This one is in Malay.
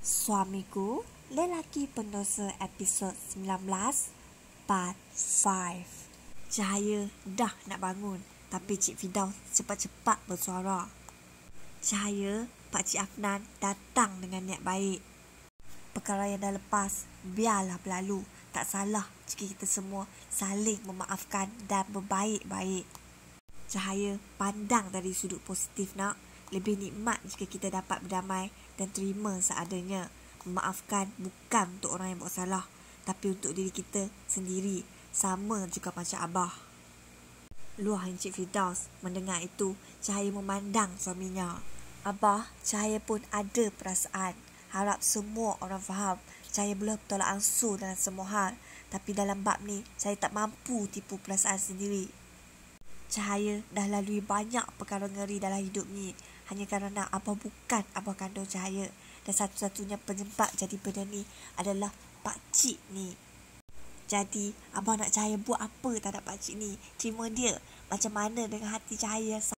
Suamiku Lelaki Pendosa episod 19 Part 5 Cahaya dah nak bangun Tapi Cik Fidaus cepat-cepat bersuara. Cahaya Pak Cik Afnan datang dengan niat baik. Perkara yang dah lepas Biarlah berlalu. Tak salah jika kita semua saling memaafkan dan berbaik-baik. Cahaya pandang dari sudut positif nak lebih nikmat jika kita dapat berdamai dan terima seadanya. Memaafkan bukan untuk orang yang buat salah, tapi untuk diri kita sendiri. Sama juga macam Abah. Luah Encik Firdaus mendengar itu, Cahaya memandang suaminya. Abah, Cahaya pun ada perasaan. Harap semua orang faham. Cahaya belum tolak ansur dalam semua hal. Tapi dalam bab ni, saya tak mampu tipu perasaan sendiri. Cahaya dah lalui banyak perkara ngeri dalam hidup ni hanya kerana Abah bukan Abah kandung Cahaya dan satu-satunya penyebab jadi benda ni adalah Pak Cik ni. Jadi, Abah nak Cahaya buat apa tak ada Pak Cik ni? Terima dia. Macam mana dengan hati Cahaya